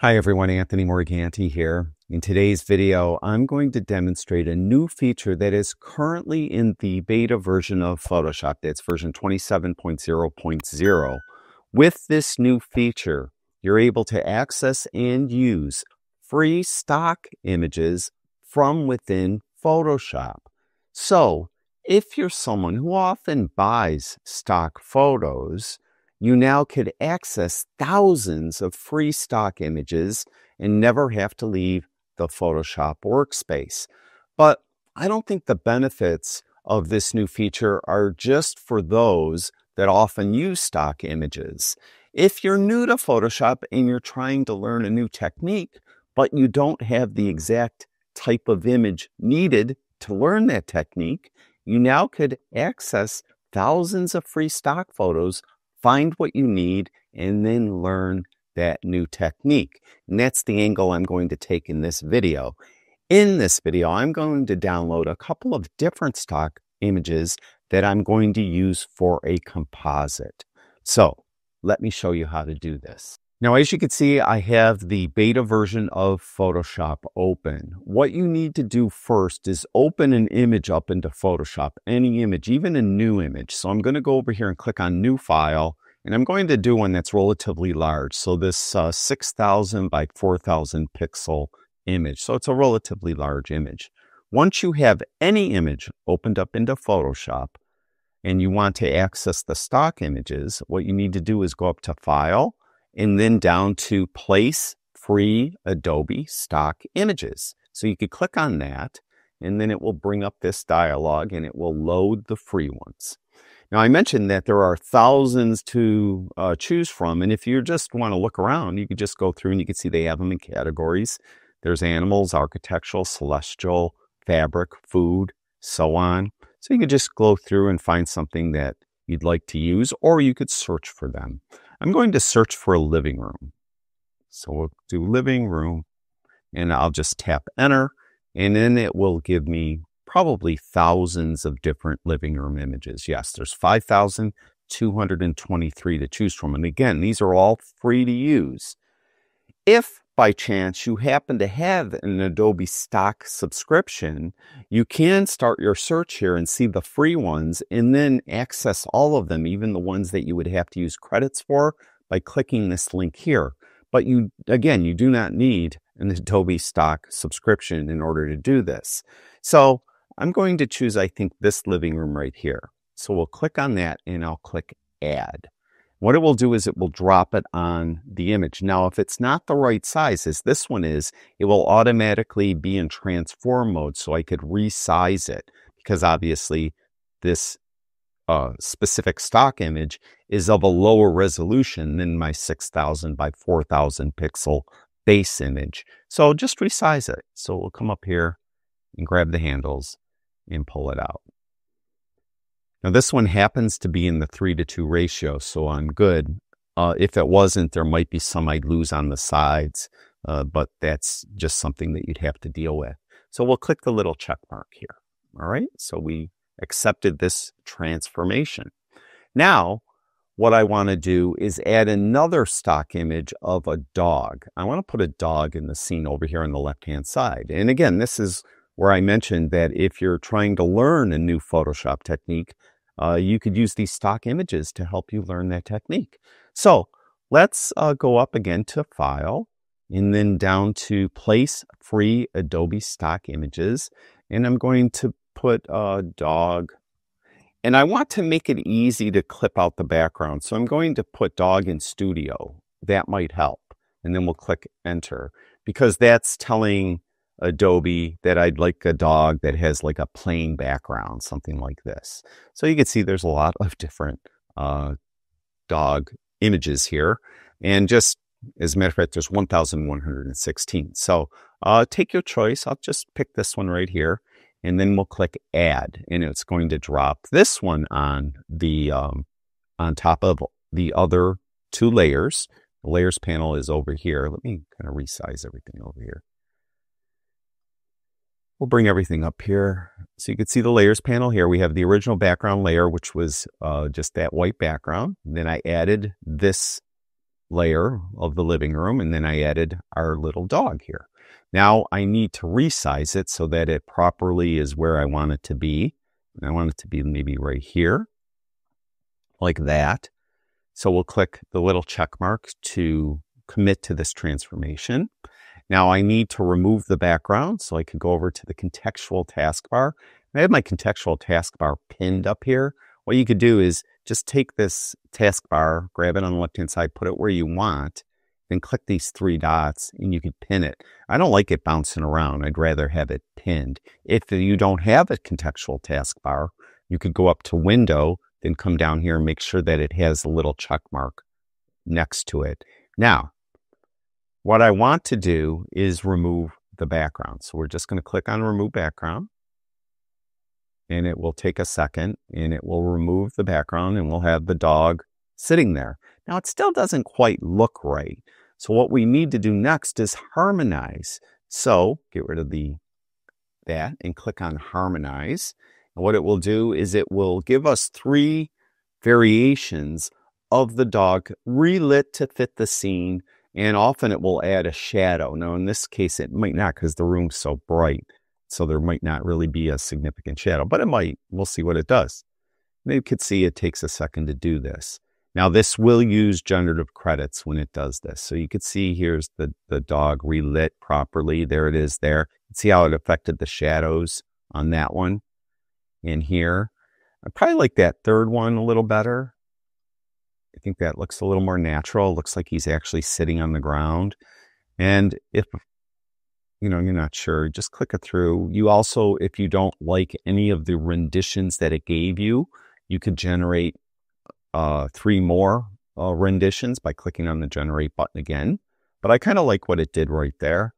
Hi everyone, Anthony Morganti here. In today's video, I'm going to demonstrate a new feature that is currently in the beta version of Photoshop. That's version 27.0.0. With this new feature, you're able to access and use free stock images from within Photoshop. So, if you're someone who often buys stock photos, you now could access thousands of free stock images and never have to leave the Photoshop workspace. But I don't think the benefits of this new feature are just for those that often use stock images. If you're new to Photoshop and you're trying to learn a new technique, but you don't have the exact type of image needed to learn that technique, you now could access thousands of free stock photos find what you need, and then learn that new technique. And that's the angle I'm going to take in this video. In this video, I'm going to download a couple of different stock images that I'm going to use for a composite. So let me show you how to do this. Now, as you can see, I have the beta version of Photoshop open. What you need to do first is open an image up into Photoshop, any image, even a new image. So I'm going to go over here and click on New File, and I'm going to do one that's relatively large. So this uh, 6,000 by 4,000 pixel image. So it's a relatively large image. Once you have any image opened up into Photoshop, and you want to access the stock images, what you need to do is go up to File, and then down to place free Adobe stock images. So you could click on that and then it will bring up this dialog and it will load the free ones. Now, I mentioned that there are thousands to uh, choose from. And if you just want to look around, you could just go through and you can see they have them in categories. There's animals, architectural, celestial, fabric, food, so on. So you could just go through and find something that you'd like to use, or you could search for them. I'm going to search for a living room. So we'll do living room and I'll just tap enter and then it will give me probably thousands of different living room images. Yes, there's 5,223 to choose from. And again, these are all free to use. If by chance you happen to have an Adobe stock subscription, you can start your search here and see the free ones and then access all of them, even the ones that you would have to use credits for by clicking this link here. But you, again, you do not need an Adobe stock subscription in order to do this. So I'm going to choose, I think, this living room right here. So we'll click on that and I'll click add. What it will do is it will drop it on the image. Now, if it's not the right size as this one is, it will automatically be in transform mode so I could resize it because obviously this uh, specific stock image is of a lower resolution than my 6000 by 4000 pixel base image. So just resize it. So we'll come up here and grab the handles and pull it out. Now, this one happens to be in the three to two ratio, so I'm good. Uh, if it wasn't, there might be some I'd lose on the sides, uh, but that's just something that you'd have to deal with. So we'll click the little check mark here. All right, so we accepted this transformation. Now, what I want to do is add another stock image of a dog. I want to put a dog in the scene over here on the left-hand side. And again, this is where I mentioned that if you're trying to learn a new Photoshop technique, uh, you could use these stock images to help you learn that technique. So let's uh, go up again to File and then down to Place Free Adobe Stock Images. And I'm going to put a dog. And I want to make it easy to clip out the background. So I'm going to put dog in studio. That might help. And then we'll click enter because that's telling Adobe that I'd like a dog that has like a plain background, something like this. So you can see there's a lot of different uh, dog images here. And just as a matter of fact, there's 1,116. So uh, take your choice. I'll just pick this one right here. And then we'll click add and it's going to drop this one on the um, on top of the other two layers. The layers panel is over here. Let me kind of resize everything over here. We'll bring everything up here. So you can see the layers panel here. We have the original background layer, which was uh, just that white background. then I added this layer of the living room, and then I added our little dog here. Now I need to resize it so that it properly is where I want it to be. And I want it to be maybe right here, like that. So we'll click the little check mark to commit to this transformation. Now I need to remove the background, so I can go over to the contextual taskbar. I have my contextual taskbar pinned up here. What you could do is just take this taskbar, grab it on the left-hand side, put it where you want, then click these three dots and you can pin it. I don't like it bouncing around. I'd rather have it pinned. If you don't have a contextual taskbar, you could go up to Window, then come down here and make sure that it has a little check mark next to it. Now, what I want to do is remove the background. So we're just going to click on Remove Background. And it will take a second and it will remove the background and we'll have the dog sitting there. Now, it still doesn't quite look right. So what we need to do next is harmonize. So get rid of the that and click on harmonize. And what it will do is it will give us three variations of the dog relit to fit the scene. And often it will add a shadow. Now, in this case, it might not because the room's so bright. So there might not really be a significant shadow, but it might. We'll see what it does. You could see it takes a second to do this. Now this will use generative credits when it does this. So you could see here's the, the dog relit properly. There it is there. See how it affected the shadows on that one in here. I probably like that third one a little better. I think that looks a little more natural. It looks like he's actually sitting on the ground. And if you know you're not sure, just click it through. You also, if you don't like any of the renditions that it gave you, you could generate uh, three more uh, renditions by clicking on the generate button again. But I kind of like what it did right there.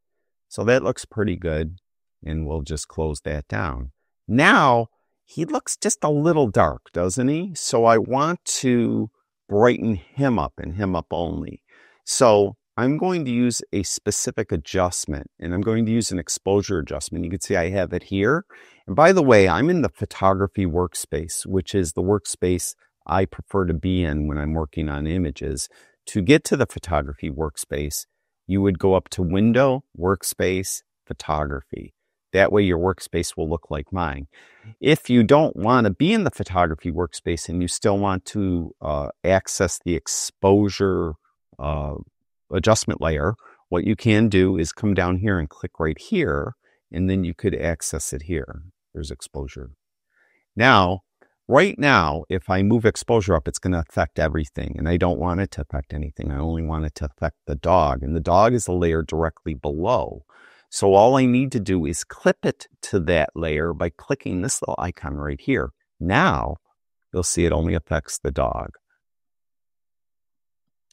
So that looks pretty good. And we'll just close that down. Now he looks just a little dark, doesn't he? So I want to brighten him up and him up only. So I'm going to use a specific adjustment and I'm going to use an exposure adjustment. You can see I have it here. And by the way, I'm in the photography workspace, which is the workspace I prefer to be in when I'm working on images. To get to the photography workspace, you would go up to Window, Workspace, Photography. That way your workspace will look like mine. If you don't want to be in the photography workspace and you still want to uh, access the exposure uh, adjustment layer, what you can do is come down here and click right here, and then you could access it here. There's exposure. Now, Right now, if I move exposure up, it's going to affect everything. And I don't want it to affect anything. I only want it to affect the dog. And the dog is a layer directly below. So all I need to do is clip it to that layer by clicking this little icon right here. Now, you'll see it only affects the dog.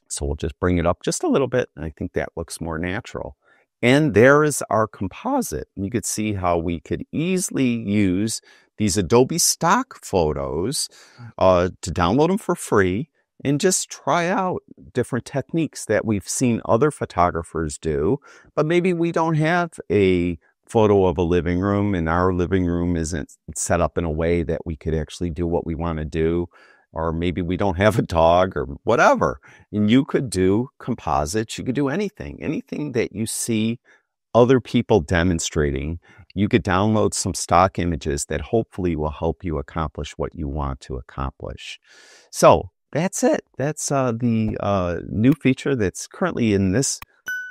So we'll just bring it up just a little bit. And I think that looks more natural. And there is our composite. You could see how we could easily use these Adobe stock photos uh, to download them for free and just try out different techniques that we've seen other photographers do. But maybe we don't have a photo of a living room and our living room isn't set up in a way that we could actually do what we want to do. Or maybe we don't have a dog or whatever. And you could do composites. You could do anything, anything that you see other people demonstrating you could download some stock images that hopefully will help you accomplish what you want to accomplish. So that's it. That's uh, the uh, new feature that's currently in this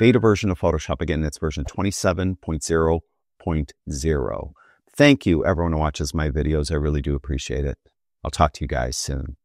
beta version of Photoshop. Again, that's version 27.0.0. Thank you, everyone who watches my videos. I really do appreciate it. I'll talk to you guys soon.